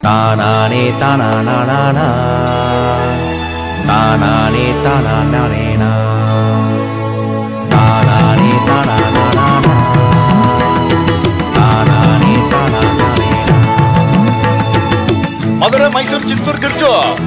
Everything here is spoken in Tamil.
தானானே தானானானா தானானே தானானேனா தானானே தானானானா தானானே தானானேனா மதுரை மைசூர் சித்தூர் திருச்சூர்.